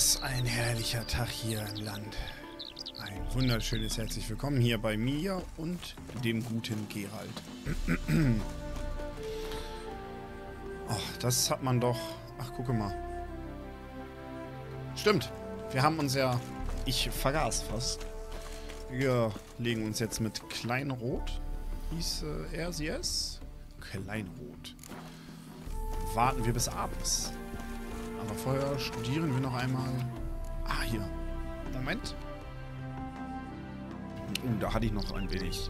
Was ein herrlicher Tag hier im Land. Ein wunderschönes herzlich willkommen hier bei mir und dem guten Gerald. Ach, das hat man doch... Ach, gucke mal. Stimmt. Wir haben uns ja... Ich vergaß fast. Wir legen uns jetzt mit Kleinrot. Hieß äh, er sie es? Kleinrot. Warten wir bis abends. Aber vorher studieren wir noch einmal... Ah, hier. Moment. Uh, da hatte ich noch ein wenig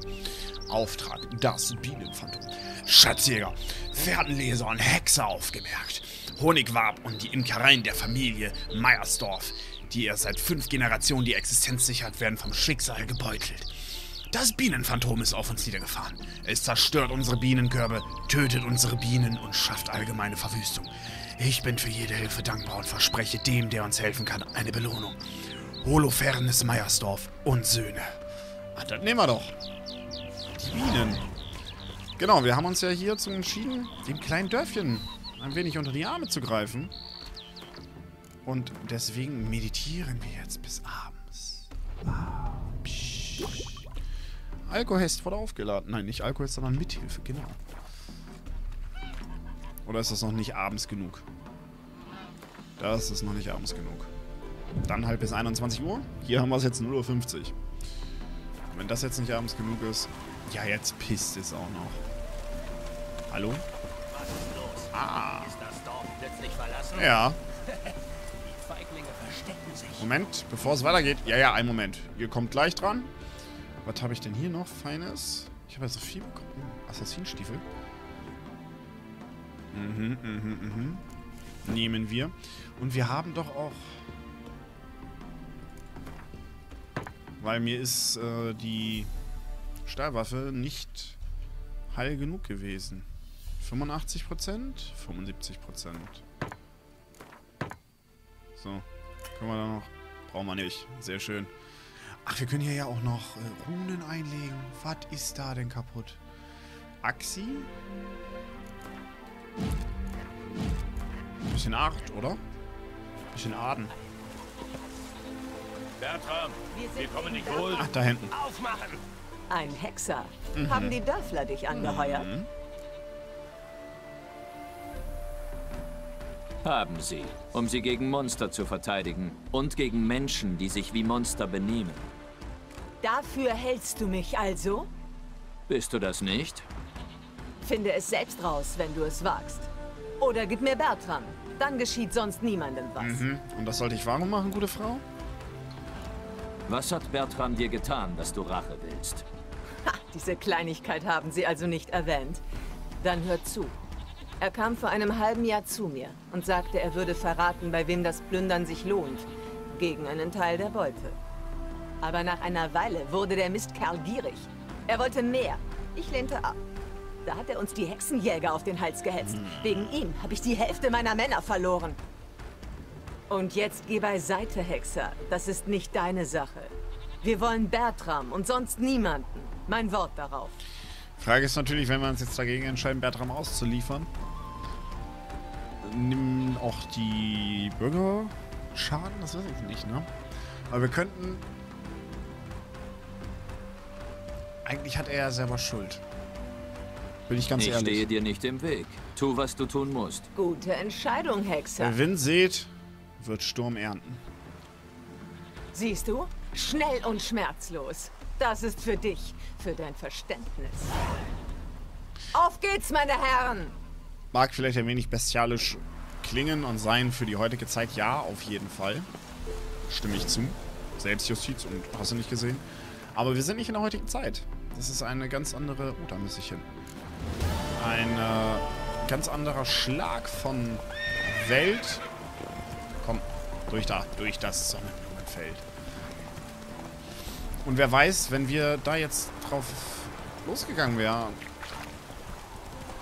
Auftrag. Das Bienenphantom. Schatzjäger, Pferdenleser und Hexer aufgemerkt. Honigwab und die Imkereien der Familie Meyersdorf, die erst seit fünf Generationen die Existenz sichert, werden vom Schicksal gebeutelt. Das Bienenphantom ist auf uns niedergefahren. Es zerstört unsere Bienenkörbe, tötet unsere Bienen und schafft allgemeine Verwüstung. Ich bin für jede Hilfe dankbar und verspreche dem, der uns helfen kann, eine Belohnung. Holofernes Meyersdorf und Söhne. Ach, das nehmen wir doch. Die Bienen. Genau, wir haben uns ja hier zu entschieden, dem kleinen Dörfchen ein wenig unter die Arme zu greifen. Und deswegen meditieren wir jetzt bis abends. Ah, Alkohest wurde aufgeladen. Nein, nicht Alkohest, sondern Mithilfe, genau. Oder ist das noch nicht abends genug? Das ist noch nicht abends genug. Dann halt bis 21 Uhr. Hier haben wir es jetzt 0.50 Uhr. Wenn das jetzt nicht abends genug ist... Ja, jetzt pisst es auch noch. Hallo? Was ist los? Ah. Ist das Dorf plötzlich verlassen? Ja. Die Feiglinge verstecken sich. Moment, bevor es weitergeht. Ja, ja, einen Moment. Ihr kommt gleich dran. Was habe ich denn hier noch Feines? Ich habe ja so viel bekommen. Assassinstiefel. Mhm, mhm, mhm. Nehmen wir. Und wir haben doch auch... Weil mir ist äh, die Stahlwaffe nicht heil genug gewesen. 85%? 75%. So. Können wir da noch... Brauchen wir nicht. Sehr schön. Ach, wir können hier ja auch noch äh, Runen einlegen. Was ist da denn kaputt? Axi? Bisschen Art, oder? Bisschen Aden. Bertram, Wir sind wir kommen in dich holen. Ach, da hinten. Aufmachen! Ein Hexer. Haben die Dörfler dich angeheuert? Mhm. Haben sie, um sie gegen Monster zu verteidigen und gegen Menschen, die sich wie Monster benehmen. Dafür hältst du mich also? Bist du das nicht? Finde es selbst raus, wenn du es wagst. Oder gib mir Bertram. Dann geschieht sonst niemandem was. Mhm. Und das sollte ich warum machen, gute Frau? Was hat Bertram dir getan, dass du Rache willst? Ha, diese Kleinigkeit haben sie also nicht erwähnt. Dann hört zu. Er kam vor einem halben Jahr zu mir und sagte, er würde verraten, bei wem das Plündern sich lohnt. Gegen einen Teil der Beute. Aber nach einer Weile wurde der Mistkerl gierig. Er wollte mehr. Ich lehnte ab. Da hat er uns die Hexenjäger auf den Hals gehetzt. Wegen ihm habe ich die Hälfte meiner Männer verloren. Und jetzt geh beiseite, Hexer. Das ist nicht deine Sache. Wir wollen Bertram und sonst niemanden. Mein Wort darauf. Frage ist natürlich, wenn wir uns jetzt dagegen entscheiden, Bertram auszuliefern, nimm auch die Bürger Schaden? Das weiß ich nicht, ne? Aber wir könnten... Eigentlich hat er ja selber Schuld. Bin ich ganz ich ehrlich. stehe dir nicht im Weg. Tu, was du tun musst. Gute Entscheidung, Hexer. Wer Wind seht, wird Sturm ernten. Siehst du? Schnell und schmerzlos. Das ist für dich, für dein Verständnis. Auf geht's, meine Herren! Mag vielleicht ein wenig bestialisch klingen und sein für die heutige Zeit, ja, auf jeden Fall. Stimme ich zu. Selbstjustiz und hast du nicht gesehen. Aber wir sind nicht in der heutigen Zeit. Das ist eine ganz andere... Oh, da muss ich hin. Ein äh, ganz anderer Schlag von Welt. Komm, durch da, durch das Sonnenblumenfeld. Und wer weiß, wenn wir da jetzt drauf losgegangen wären,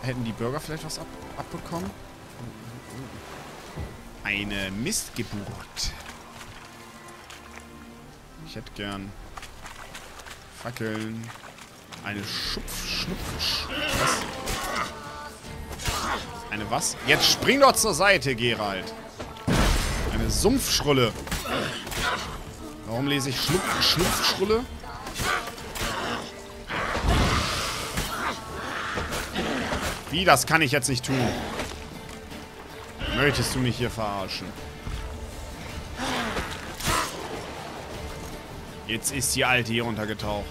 hätten die Bürger vielleicht was ab abbekommen? Eine Mistgeburt. Ich hätte gern Fackeln. Eine Schupf, Schnupf, Sch was? Eine was? Jetzt spring doch zur Seite, Gerald. Eine Sumpfschrulle. Warum lese ich Schlupf, Schlupfschrulle? Wie, das kann ich jetzt nicht tun. Möchtest du mich hier verarschen? Jetzt ist die Alte hier untergetaucht.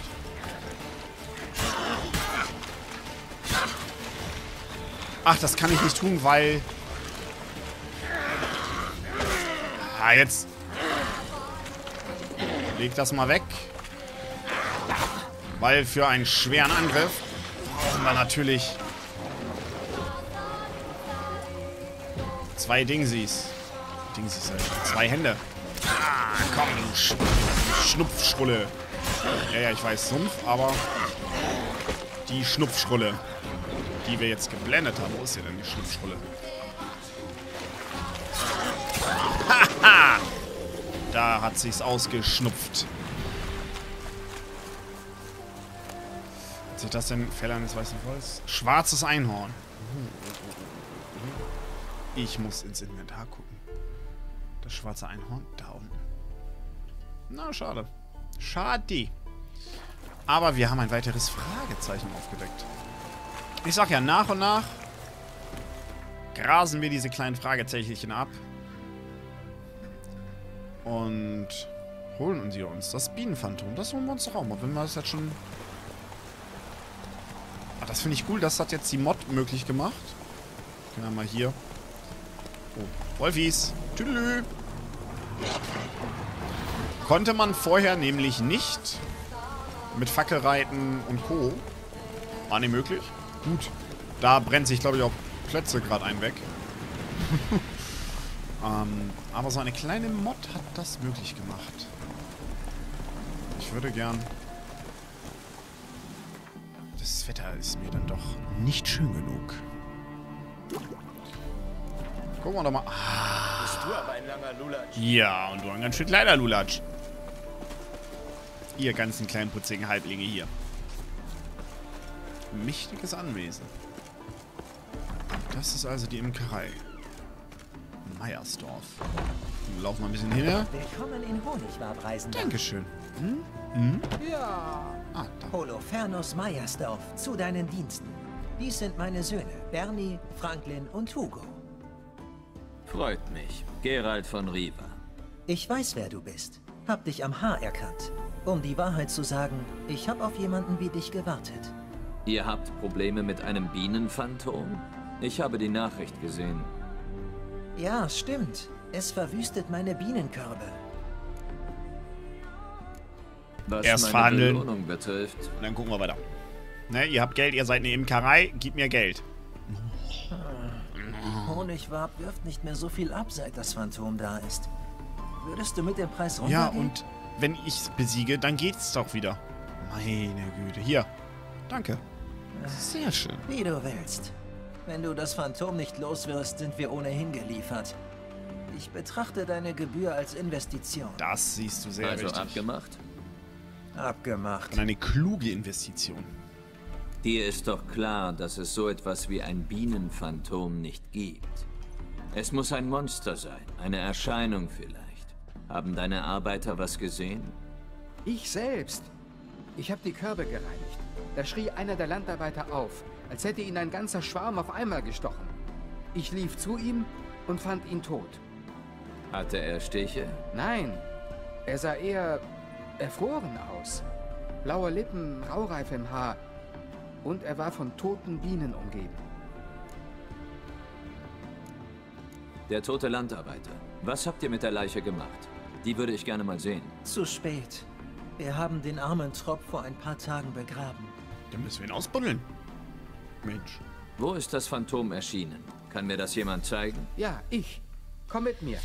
Ach, das kann ich nicht tun, weil... Ah, jetzt... Leg das mal weg. Weil für einen schweren Angriff brauchen wir natürlich... Zwei Dingsies. Dingsies, Alter. Zwei Hände. Ah, komm, du Sch Schnupfschrulle. Ja, ja, ich weiß, Sumpf, aber die Schnupfschrulle, die wir jetzt geblendet haben. Wo ist hier denn die Schnupfschrulle? Haha! da hat sich's ausgeschnupft. Hat sich das denn Fell eines weißen Volks? Schwarzes Einhorn. Ich muss ins Inventar gucken. Das schwarze Einhorn da unten. Na, schade. Schade. Aber wir haben ein weiteres Fragezeichen aufgedeckt. Ich sag ja, nach und nach grasen wir diese kleinen Fragezeichen ab. Und holen hier uns das Bienenphantom. Das holen wir uns doch auch mal, wenn wir das jetzt schon... Ah, das finde ich cool. Das hat jetzt die Mod möglich gemacht. Können wir mal hier... Oh, Wolfis. Tüdelü. Konnte man vorher nämlich nicht mit Fackelreiten und Co. War nicht möglich. Gut. Da brennt sich, glaube ich, auch Plätze gerade ein weg. ähm, aber so eine kleine Mod hat das möglich gemacht. Ich würde gern... Das Wetter ist mir dann doch nicht schön genug. Gucken wir doch mal. Ah. Bist du aber ein langer Lulatsch. Ja, und du ein ganz schön kleiner Lulatsch. Ihr ganzen kleinen putzigen Halblinge hier. Mächtiges Anwesen. Das ist also die Imkerei. Meiersdorf. Wir laufen mal ein bisschen hin. Willkommen in Honigwab, Reisender. Dankeschön. Hm? Hm? Ja. Ah, da. Holofernes Meiersdorf, zu deinen Diensten. Dies sind meine Söhne, Bernie, Franklin und Hugo. Freut mich. Gerald von Riva. Ich weiß, wer du bist. Hab dich am Haar erkannt. Um die Wahrheit zu sagen, ich hab auf jemanden wie dich gewartet. Ihr habt Probleme mit einem Bienenphantom? Ich habe die Nachricht gesehen. Ja, stimmt. Es verwüstet meine Bienenkörbe. Was Erst meine verhandeln. Belohnung betrifft, Und dann gucken wir weiter. Ne, ihr habt Geld, ihr seid eine Imkerei, gib mir Geld. Honigwab wirft nicht mehr so viel ab, seit das Phantom da ist. Würdest du mit dem Preis Ja, runtergehen? und wenn ich es besiege, dann geht's doch wieder. Meine Güte. Hier. Danke. Sehr schön. Wie du willst. Wenn du das Phantom nicht los wirst, sind wir ohnehin geliefert. Ich betrachte deine Gebühr als Investition. Das siehst du sehr also richtig. abgemacht? Abgemacht. Und eine kluge Investition. Dir ist doch klar, dass es so etwas wie ein Bienenphantom nicht gibt. Es muss ein Monster sein, eine Erscheinung vielleicht. Haben deine Arbeiter was gesehen? Ich selbst. Ich habe die Körbe gereinigt. Da schrie einer der Landarbeiter auf, als hätte ihn ein ganzer Schwarm auf einmal gestochen. Ich lief zu ihm und fand ihn tot. Hatte er Stiche? Nein, er sah eher erfroren aus. Blaue Lippen, Raureif im Haar. Und er war von toten Bienen umgeben. Der tote Landarbeiter. Was habt ihr mit der Leiche gemacht? Die würde ich gerne mal sehen. Zu spät. Wir haben den armen Tropf vor ein paar Tagen begraben. Dann müssen wir ihn ausbuddeln. Mensch. Wo ist das Phantom erschienen? Kann mir das jemand zeigen? Ja, ich. Komm mit mir.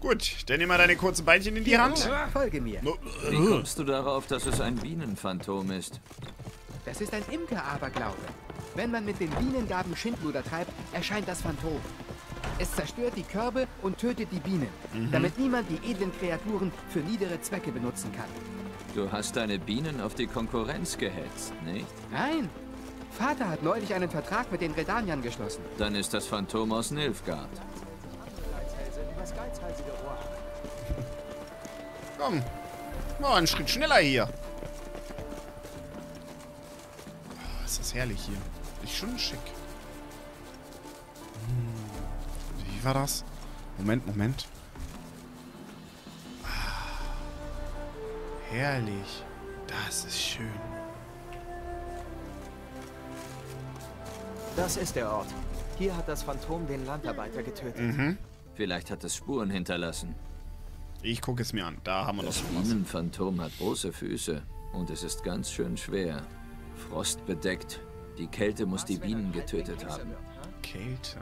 Gut, dann nimm mal deine kurzen Beinchen in die Hand. Folge mir. Wie kommst du darauf, dass es ein Bienenphantom ist? Das ist ein Imker-Aberglaube. Wenn man mit den Bienengaben Schindluder treibt, erscheint das Phantom. Es zerstört die Körbe und tötet die Bienen, damit niemand die edlen Kreaturen für niedere Zwecke benutzen kann. Du hast deine Bienen auf die Konkurrenz gehetzt, nicht? Nein, Vater hat neulich einen Vertrag mit den Redaniern geschlossen. Dann ist das Phantom aus Nilfgaard. Komm. Mal einen Schritt schneller hier. Oh, ist das herrlich hier. Ist schon schick. Hm. Wie war das? Moment, Moment. Herrlich. Das ist schön. Das ist der Ort. Hier hat das Phantom den Landarbeiter getötet. Mhm. Vielleicht hat es Spuren hinterlassen. Ich gucke es mir an. Da haben wir Das das schon was. Bienenphantom hat große Füße und es ist ganz schön schwer. Frostbedeckt. Die Kälte muss die Bienen getötet haben. Kälte.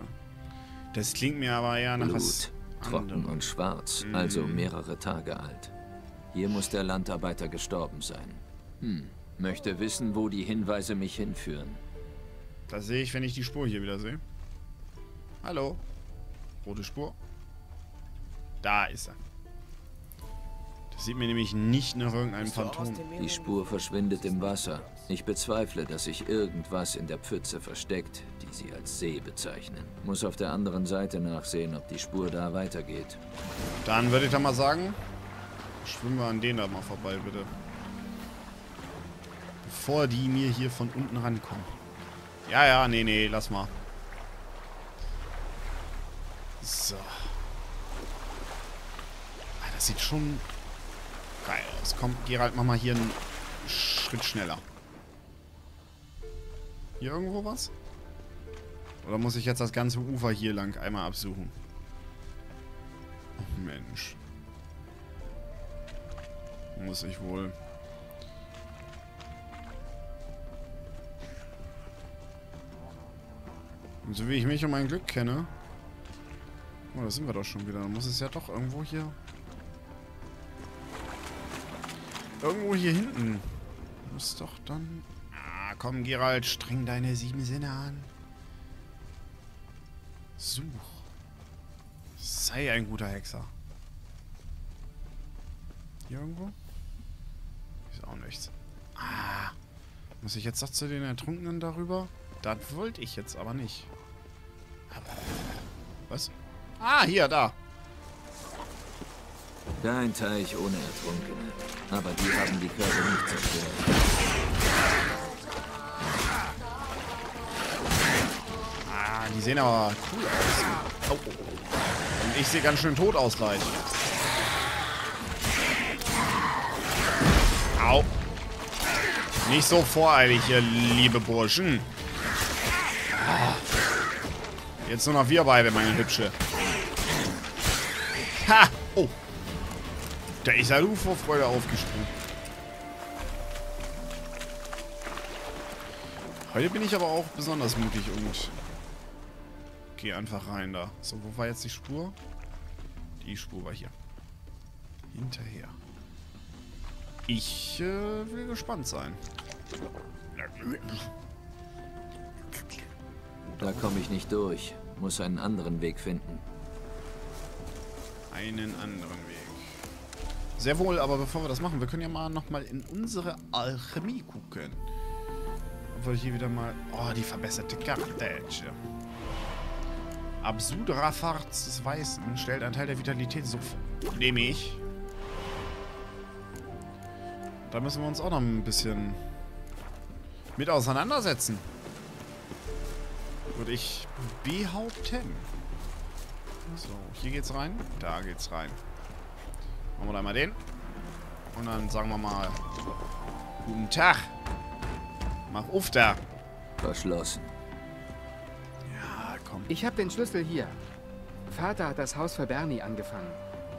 Das klingt mir aber eher nach was Blut, trocken anderem. und schwarz, also mehrere Tage alt. Hier muss der Landarbeiter gestorben sein. Hm, möchte wissen, wo die Hinweise mich hinführen. Das sehe ich, wenn ich die Spur hier wieder sehe. Hallo. Rote Spur. Da ist er. Das sieht mir nämlich nicht nach irgendeinem Phantom. Die Spur verschwindet im Wasser. Ich bezweifle, dass sich irgendwas in der Pfütze versteckt, die sie als See bezeichnen. Muss auf der anderen Seite nachsehen, ob die Spur da weitergeht. Dann würde ich doch mal sagen, schwimmen wir an denen da mal vorbei, bitte. Bevor die mir hier von unten rankommen. Ja, ja, nee, nee, lass mal. So. Ah, das sieht schon geil aus. Komm, Gerald, mach mal hier einen Schritt schneller. Hier irgendwo was? Oder muss ich jetzt das ganze Ufer hier lang einmal absuchen? Ach, Mensch. Muss ich wohl. Und so wie ich mich und mein Glück kenne. Oh, da sind wir doch schon wieder. Dann muss es ja doch irgendwo hier. Irgendwo hier hinten. Muss doch dann. Ah, komm, Gerald, streng deine sieben Sinne an. Such. Sei ein guter Hexer. Hier irgendwo? Auch nichts. Ah. Muss ich jetzt doch zu den Ertrunkenen darüber? Das wollte ich jetzt aber nicht. Was? Ah, hier, da. Da ein Teich ohne Ertrunkene. Aber die haben die Körper nicht zerstört. Ah, die sehen aber cool aus. Oh, oh, oh. Und ich sehe ganz schön tot aus gleich. Au. Nicht so voreilig, ihr liebe Burschen. Ah. Jetzt nur noch wir beide, meine Hübsche. Ha! Oh. Da ist er nur vor Freude aufgesprungen. Heute bin ich aber auch besonders mutig und gehe einfach rein da. So, wo war jetzt die Spur? Die Spur war hier. Hinterher. Ich äh, will gespannt sein. Da komme ich nicht durch. Muss einen anderen Weg finden. Einen anderen Weg. Sehr wohl, aber bevor wir das machen, wir können ja mal nochmal in unsere Alchemie gucken. Obwohl hier wieder mal... Oh, die verbesserte Kartätsche. Absudra Farz des Weißen stellt einen Teil der Vitalität so Nehme ich. Da müssen wir uns auch noch ein bisschen mit auseinandersetzen. Würde ich behaupten. So, hier geht's rein. Da geht's rein. Machen wir da mal den. Und dann sagen wir mal... Guten Tag. Mach auf da. Verschlossen. Ja, komm. Ich habe den Schlüssel hier. Vater hat das Haus für Bernie angefangen.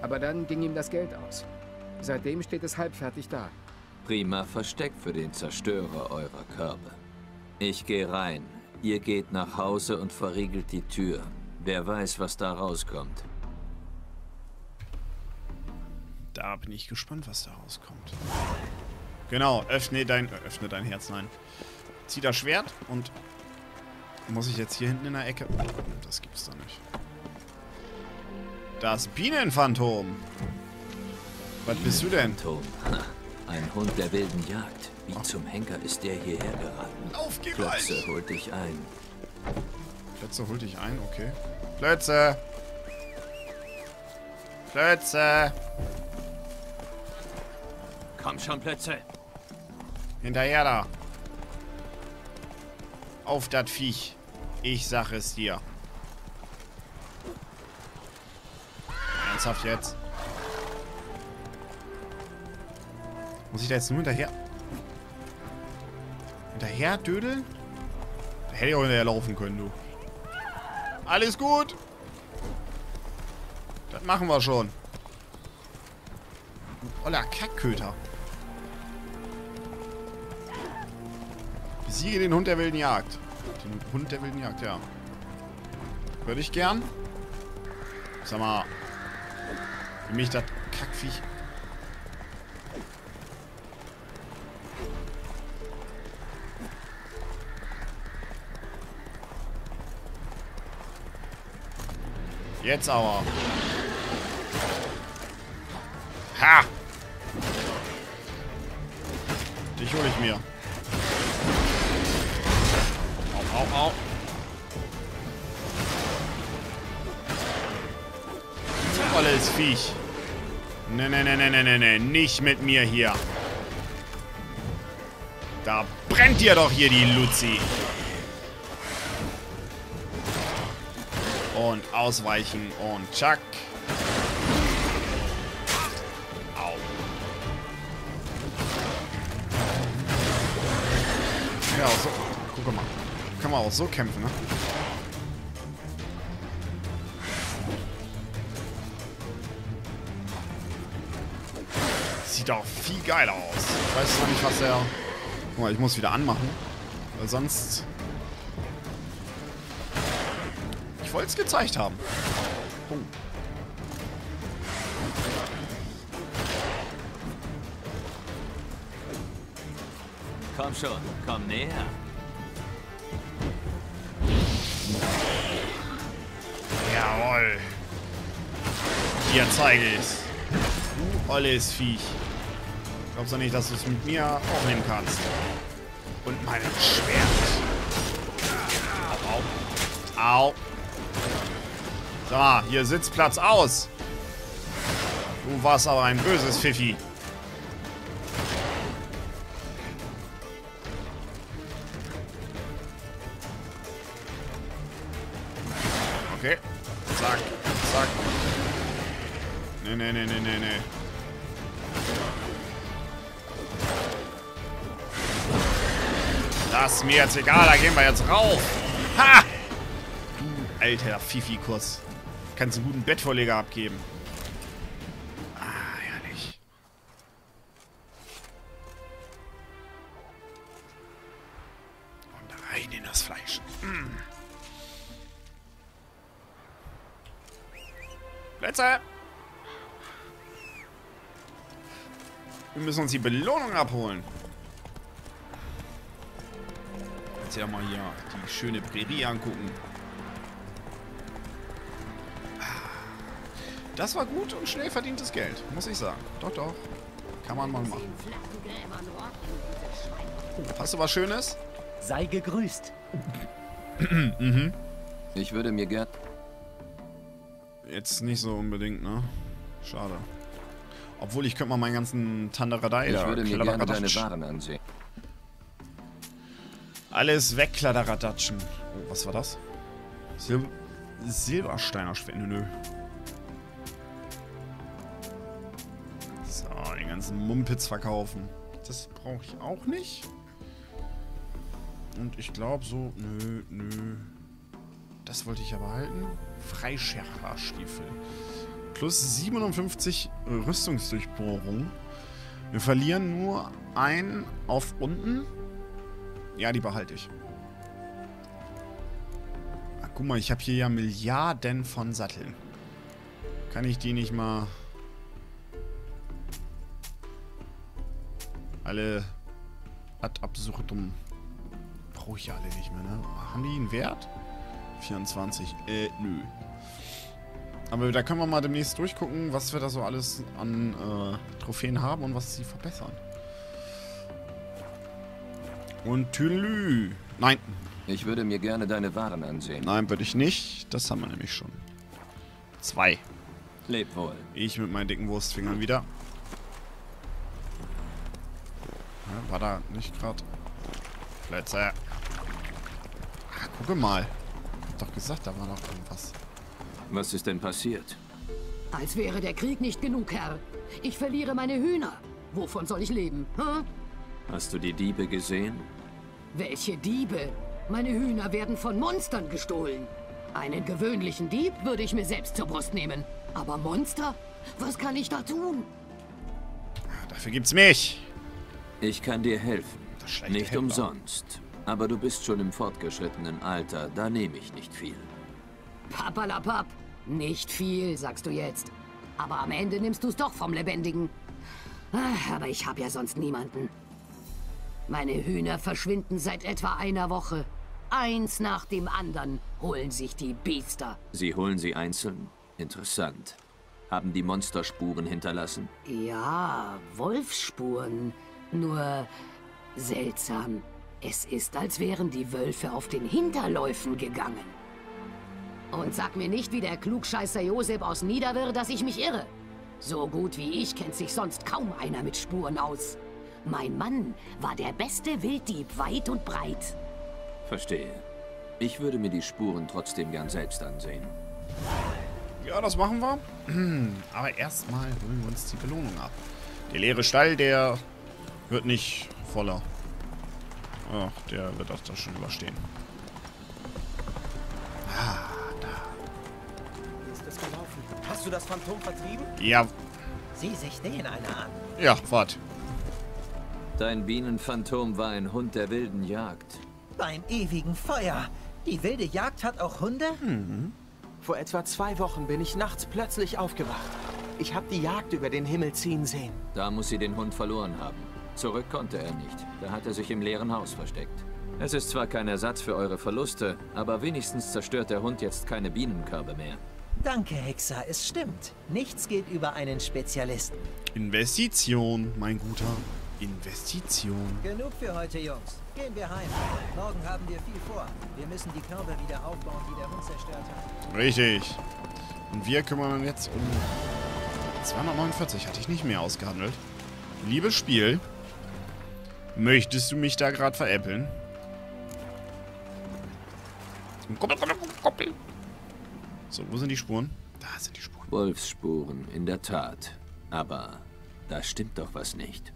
Aber dann ging ihm das Geld aus. Seitdem steht es halbfertig da. Prima Versteck für den Zerstörer eurer Körbe. Ich gehe rein. Ihr geht nach Hause und verriegelt die Tür. Wer weiß, was da rauskommt. Da bin ich gespannt, was da rauskommt. Genau, öffne dein... Öffne dein Herz, nein. Zieh das Schwert und... Muss ich jetzt hier hinten in der Ecke... Das gibt's doch nicht. Das Bienenphantom. Was bist du denn? Tom, ha, ein Hund der wilden Jagd. Wie zum Henker ist der hierher geraten. Auf, geh Klötze holt dich ein. Plötze holt dich ein, okay. Plötze! Plötze! Komm schon, Plötze. Hinterher da. Auf das Viech. Ich sag es dir. Ernsthaft jetzt? Muss ich da jetzt nur hinterher... Hinterher dödeln? Da hätte ich auch hinterher laufen können, du. Alles gut. Das machen wir schon. Oller Kackköter. Besiege den Hund der wilden Jagd. Den Hund der wilden Jagd, ja. Würde ich gern. Sag mal. Wie mich das Kackviech... Jetzt aber. Ha! Dich hole ich mir. Au, au, au. Volles Viech. Ne, ne, ne, ne, ne, ne, ne. Nicht mit mir hier. Da brennt dir doch hier die Luzi. Und ausweichen und tschack. Au. Ja, auch so. Guck mal. Kann man auch so kämpfen, ne? Sieht auch viel geiler aus. Ich weiß zwar nicht, was der... Guck mal, ich muss wieder anmachen. Weil sonst... Es gezeigt haben. Punkt. Komm schon, komm näher. Jawohl. Dir zeige ich's. Du olles Viech. Glaubst du nicht, dass du es mit mir aufnehmen kannst? Und meinem Schwert. Au, au. Mal, hier Sitzplatz aus. Du warst aber ein böses Pfiffi. Okay. Zack. Zack. Nee, nee, nee, nee, nee, nee. Das ist mir jetzt egal, da gehen wir jetzt rauf. Ha! Du alter Fifi-Kuss. Kannst einen guten Bettvorleger abgeben. Ah, herrlich. Und rein in das Fleisch. Mm. Plätze! Wir müssen uns die Belohnung abholen. Jetzt ja mal hier die schöne Prärie angucken. Das war gut und schnell verdientes Geld, muss ich sagen. Doch, doch. Kann man mal machen. Hast du was Schönes? Sei gegrüßt. Ich würde mir gern... Jetzt nicht so unbedingt, ne? Schade. Obwohl, ich könnte mal meinen ganzen Tandaradei Ich würde mir gerne deine Waren ansehen. Alles wegkladderadatschen. Oh, was war das? Sil Silbersteiner Schwände, nö. Ganzen Mumpitz verkaufen. Das brauche ich auch nicht. Und ich glaube so, nö, nö. Das wollte ich aber halten. Freischärferstiefel. Plus 57 Rüstungsdurchbohrung. Wir verlieren nur ein auf unten. Ja, die behalte ich. Ach, guck mal, ich habe hier ja Milliarden von Satteln. Kann ich die nicht mal... Alle ad absurdum... Brauche ich ja alle nicht mehr, ne? Haben die einen Wert? 24. Äh, nö. Aber da können wir mal demnächst durchgucken, was wir da so alles an äh, Trophäen haben und was sie verbessern. Und Tülü. Nein, Ich würde mir gerne deine Waren ansehen. nein, würde ich nicht. Das haben wir nämlich schon. Zwei. Leb wohl. Ich mit meinen dicken Wurstfingern wieder. War da nicht gerade Plätze? Ah, gucke mal. Ich hab doch gesagt, da war noch irgendwas. Was ist denn passiert? Als wäre der Krieg nicht genug, Herr. Ich verliere meine Hühner. Wovon soll ich leben? Hm? Hast du die Diebe gesehen? Welche Diebe? Meine Hühner werden von Monstern gestohlen. Einen gewöhnlichen Dieb würde ich mir selbst zur Brust nehmen. Aber Monster? Was kann ich da tun? Dafür gibt's mich. Ich kann dir helfen. Nicht Händler. umsonst. Aber du bist schon im fortgeschrittenen Alter, da nehme ich nicht viel. Papalapap. Nicht viel, sagst du jetzt. Aber am Ende nimmst du es doch vom Lebendigen. Ah, Aber ich habe ja sonst niemanden. Meine Hühner verschwinden seit etwa einer Woche. Eins nach dem anderen holen sich die Biester. Sie holen sie einzeln? Interessant. Haben die Monster Spuren hinterlassen? Ja, Wolfsspuren. Nur seltsam. Es ist, als wären die Wölfe auf den Hinterläufen gegangen. Und sag mir nicht wie der Klugscheißer Josef aus Niederwirr, dass ich mich irre. So gut wie ich kennt sich sonst kaum einer mit Spuren aus. Mein Mann war der beste Wilddieb weit und breit. Verstehe. Ich würde mir die Spuren trotzdem gern selbst ansehen. Ja, das machen wir. Aber erstmal holen wir uns die Belohnung ab. Der leere Stall, der wird nicht voller. Ach, der wird das da schon überstehen. Wie ist das gelaufen? Hast du das Phantom vertrieben? Ja, Sieh sich den einer an. ja, wart. Dein Bienenphantom war ein Hund der wilden Jagd. Beim ewigen Feuer. Die wilde Jagd hat auch Hunde? Vor etwa zwei Wochen bin ich nachts plötzlich aufgewacht. Ich habe die Jagd über den Himmel ziehen sehen. Da muss sie den Hund verloren haben. Zurück konnte er nicht. Da hat er sich im leeren Haus versteckt. Es ist zwar kein Ersatz für eure Verluste, aber wenigstens zerstört der Hund jetzt keine Bienenkörbe mehr. Danke, Hexer, es stimmt. Nichts geht über einen Spezialisten. Investition, mein Guter. Investition. Genug für heute, Jungs. Gehen wir heim. Morgen haben wir viel vor. Wir müssen die Körbe wieder aufbauen, die der Hund zerstört hat. Richtig. Und wir kümmern uns jetzt um 249. Hatte ich nicht mehr ausgehandelt. Liebes Spiel. Möchtest du mich da gerade veräppeln? Koppel, koppel, koppel. So, wo sind die Spuren? Da sind die Spuren. Wolfsspuren, in der Tat. Aber da stimmt doch was nicht.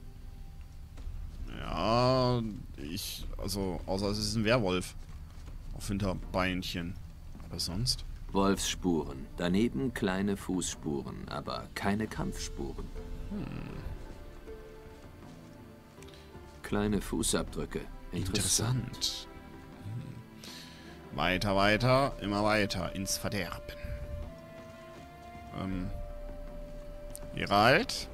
Ja, ich, also, außer es ist ein Werwolf. Auf Hinterbeinchen. Aber sonst? Wolfsspuren, daneben kleine Fußspuren, aber keine Kampfspuren. Kleine Fußabdrücke. Interessant. Interessant. Hm. Weiter, weiter, immer weiter ins Verderben. Ähm. Gerald?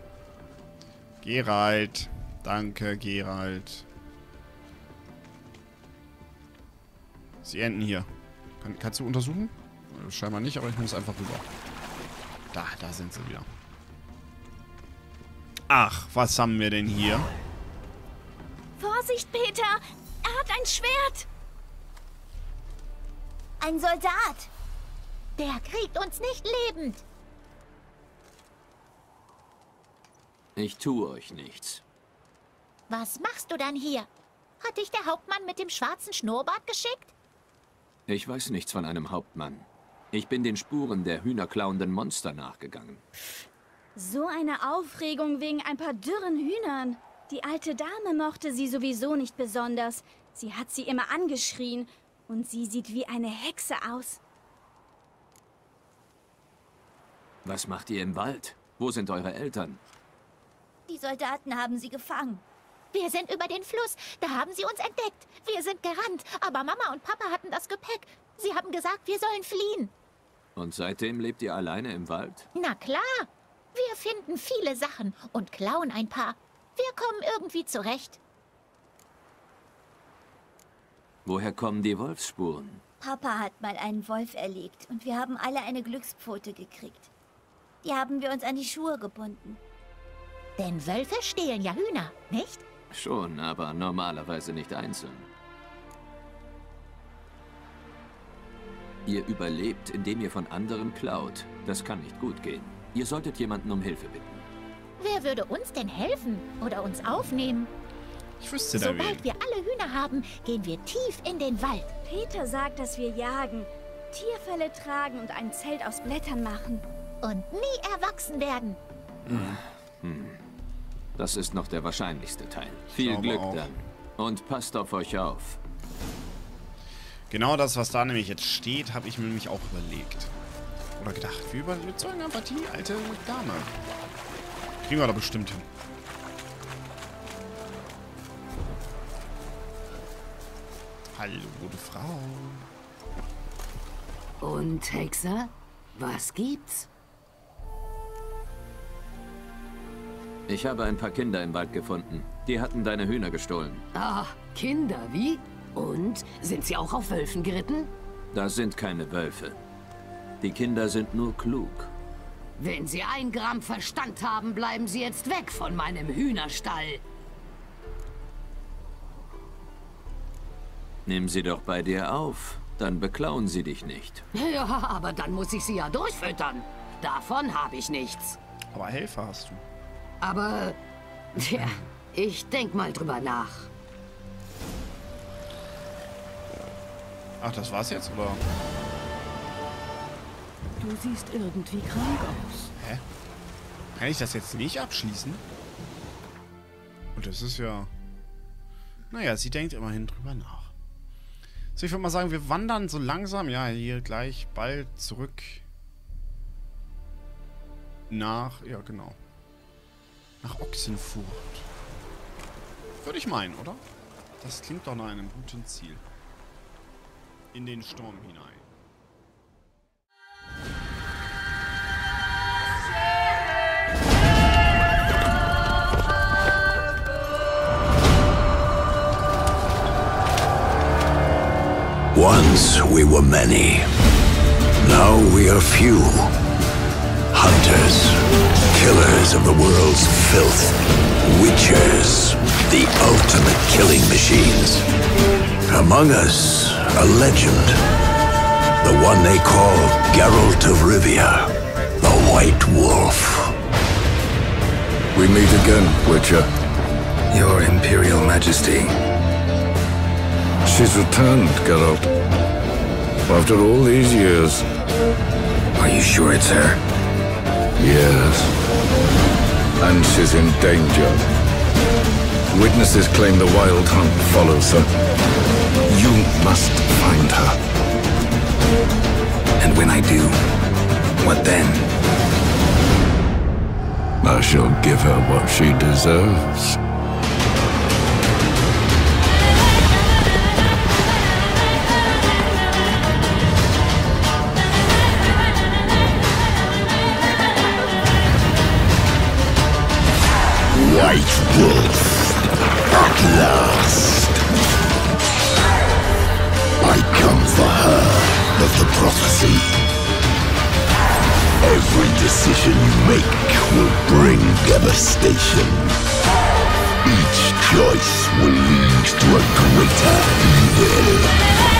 Gerald. Danke, Gerald. Sie enden hier. Kann, kannst du untersuchen? Äh, Scheinbar nicht, aber ich muss einfach rüber. Da, da sind sie wieder. Ach, was haben wir denn hier? Vorsicht, Peter! Er hat ein Schwert! Ein Soldat! Der kriegt uns nicht lebend! Ich tue euch nichts. Was machst du dann hier? Hat dich der Hauptmann mit dem schwarzen Schnurrbart geschickt? Ich weiß nichts von einem Hauptmann. Ich bin den Spuren der hühnerklauenden Monster nachgegangen. So eine Aufregung wegen ein paar dürren Hühnern. Die alte Dame mochte sie sowieso nicht besonders. Sie hat sie immer angeschrien. Und sie sieht wie eine Hexe aus. Was macht ihr im Wald? Wo sind eure Eltern? Die Soldaten haben sie gefangen. Wir sind über den Fluss. Da haben sie uns entdeckt. Wir sind gerannt. Aber Mama und Papa hatten das Gepäck. Sie haben gesagt, wir sollen fliehen. Und seitdem lebt ihr alleine im Wald? Na klar. Wir finden viele Sachen und klauen ein paar. Wir kommen irgendwie zurecht. Woher kommen die Wolfsspuren? Papa hat mal einen Wolf erlegt und wir haben alle eine Glückspfote gekriegt. Die haben wir uns an die Schuhe gebunden. Denn Wölfe stehlen ja Hühner, nicht? Schon, aber normalerweise nicht einzeln. Ihr überlebt, indem ihr von anderen klaut. Das kann nicht gut gehen. Ihr solltet jemanden um Hilfe bitten. Wer würde uns denn helfen oder uns aufnehmen? Ich wüsste da Sobald wen. wir alle Hühner haben, gehen wir tief in den Wald. Peter sagt, dass wir jagen, Tierfälle tragen und ein Zelt aus Blättern machen. Und nie erwachsen werden. Das ist noch der wahrscheinlichste Teil. Viel Glück auch. dann. Und passt auf euch auf. Genau das, was da nämlich jetzt steht, habe ich mir nämlich auch überlegt. Oder gedacht, wir überzeugen einfach die alte Dame. Kriegen wir da bestimmt hin. Hallo, gute Frau. Und Hexer, was gibt's? Ich habe ein paar Kinder im Wald gefunden. Die hatten deine Hühner gestohlen. Ah, Kinder, wie? Und sind sie auch auf Wölfen geritten? Das sind keine Wölfe. Die Kinder sind nur klug. Wenn sie ein Gramm Verstand haben, bleiben sie jetzt weg von meinem Hühnerstall. Nimm sie doch bei dir auf. Dann beklauen sie dich nicht. Ja, aber dann muss ich sie ja durchfüttern. Davon habe ich nichts. Aber Helfer hast du. Aber, tja, ich denk mal drüber nach. Ach, das war's jetzt, oder? Du siehst irgendwie krank aus. Hä? Kann ich das jetzt nicht abschließen? Und das ist ja... Naja, sie denkt immerhin drüber nach. So, ich würde mal sagen, wir wandern so langsam, ja, hier gleich bald zurück nach, ja, genau. Nach Ochsenfurt. Würde ich meinen, oder? Das klingt doch nach einem guten Ziel. In den Sturm hinein. Once we were many. Now we are few. Hunters, killers of the world's filth. Witchers, the ultimate killing machines. Among us, a legend. The one they call Geralt of Rivia, the White Wolf. We meet again, Witcher. Your Imperial Majesty. She's returned, Geralt. After all these years. Are you sure it's her? Yes. And she's in danger. Witnesses claim the Wild Hunt follows her. You must find her. And when I do, what then? I shall give her what she deserves. White Wolf. At last. I come for her of the prophecy. Every decision you make will bring devastation. Each choice will lead to a greater evil.